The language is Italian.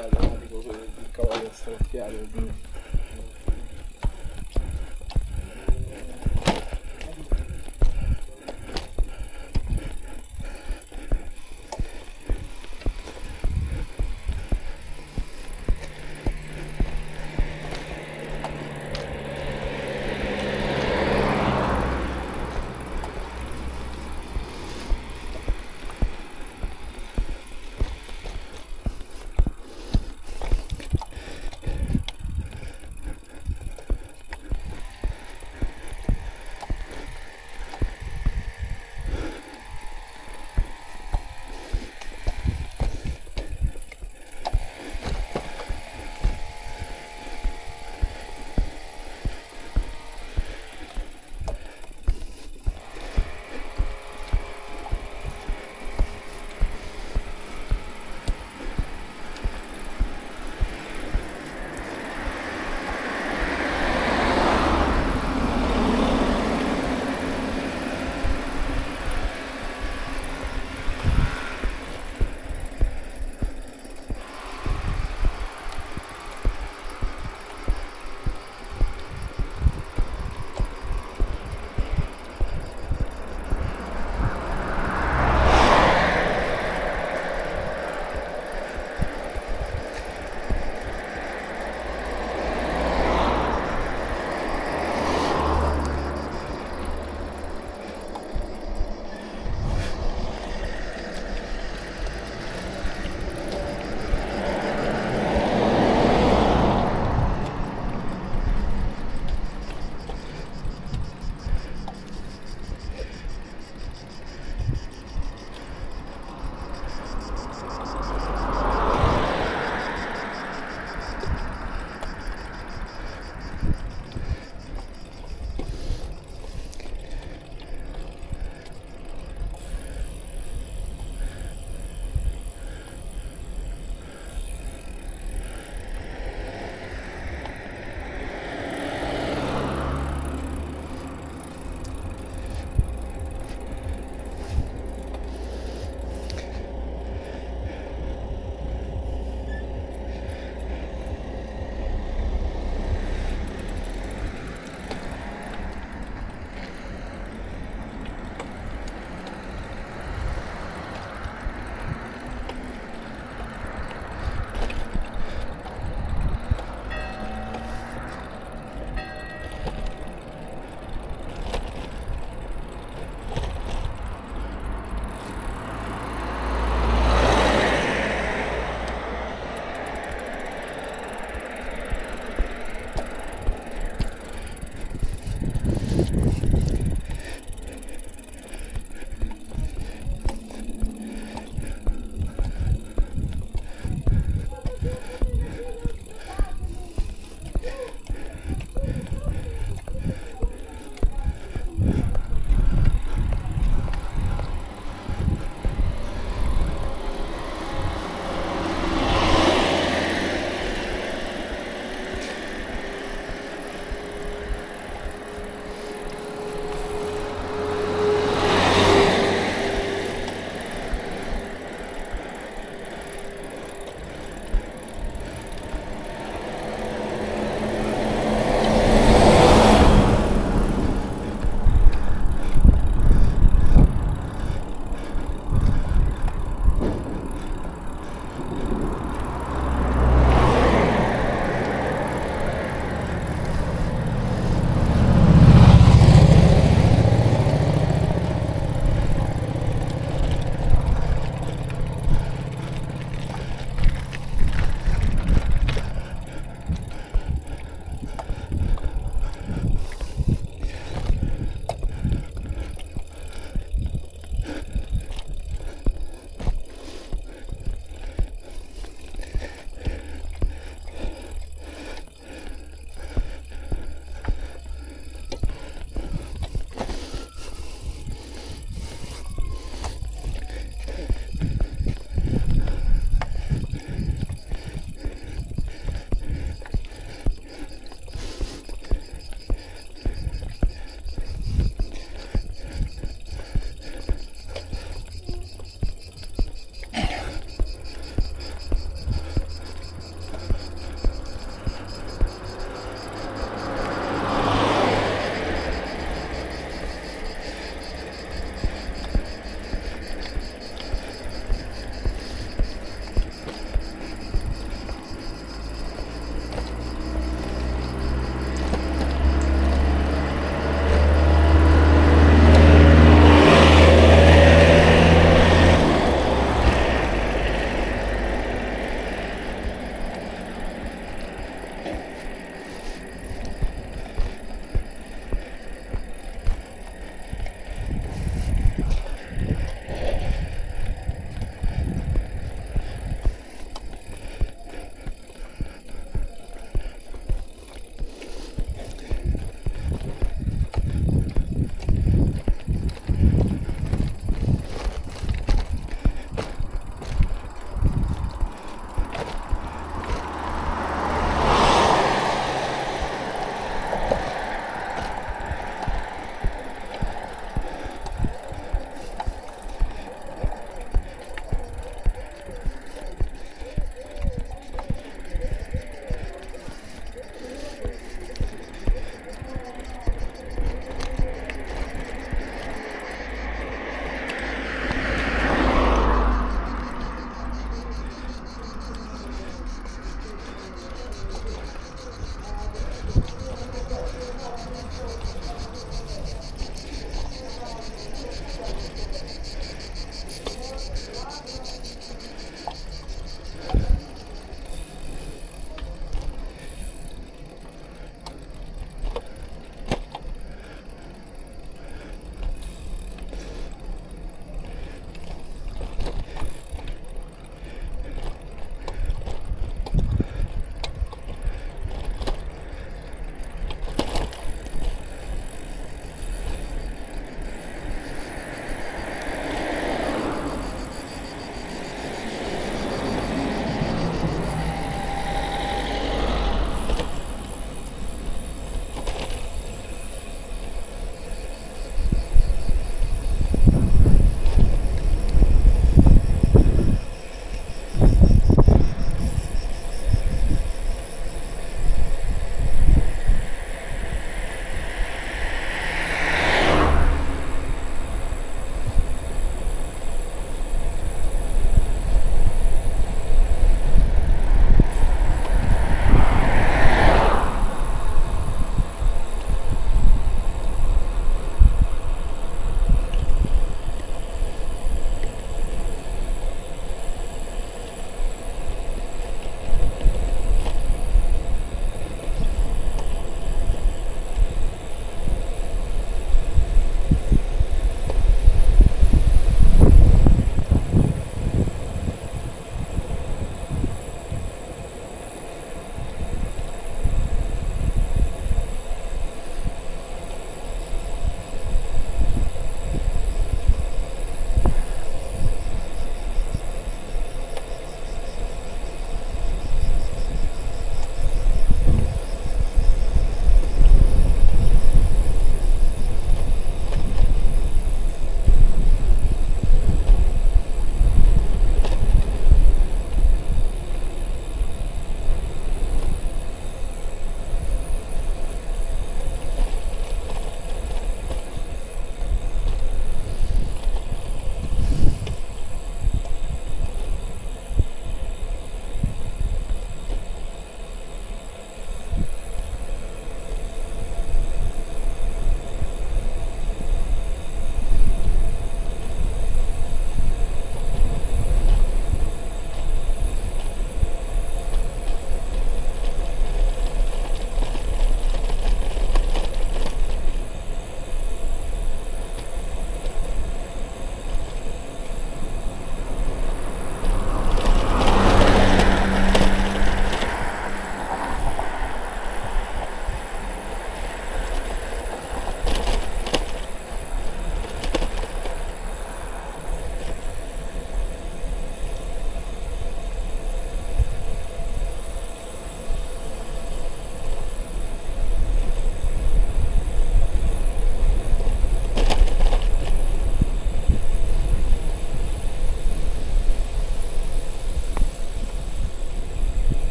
stracchiare, no? tipo cavallo stracchiare. Mm.